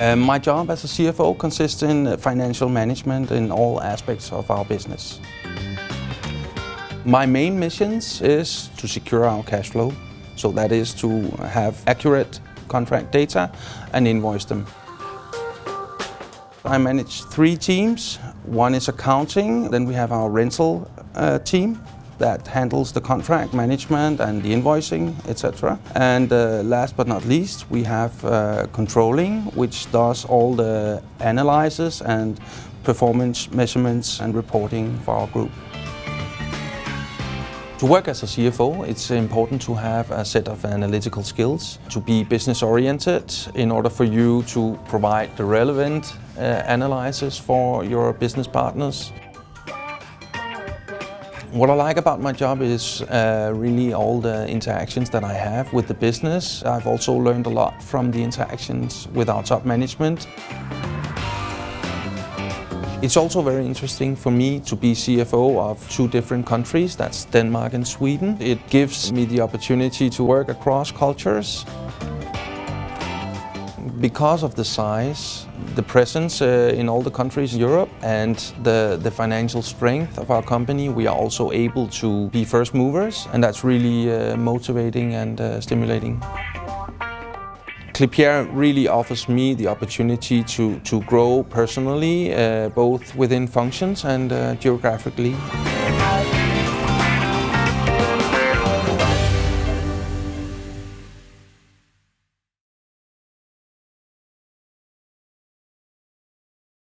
Uh, my job as a CFO consists in financial management in all aspects of our business. My main missions is to secure our cash flow, so that is to have accurate contract data and invoice them. I manage three teams. One is accounting, then we have our rental uh, team that handles the contract management and the invoicing, etc. And uh, last but not least, we have uh, controlling, which does all the analysis and performance measurements and reporting for our group. To work as a CFO, it's important to have a set of analytical skills, to be business oriented in order for you to provide the relevant uh, analysis for your business partners. What I like about my job is uh, really all the interactions that I have with the business. I've also learned a lot from the interactions with our top management. It's also very interesting for me to be CFO of two different countries, that's Denmark and Sweden. It gives me the opportunity to work across cultures. Because of the size, the presence uh, in all the countries in Europe and the, the financial strength of our company, we are also able to be first movers and that's really uh, motivating and uh, stimulating. Klépierre really offers me the opportunity to, to grow personally, uh, both within functions and uh, geographically.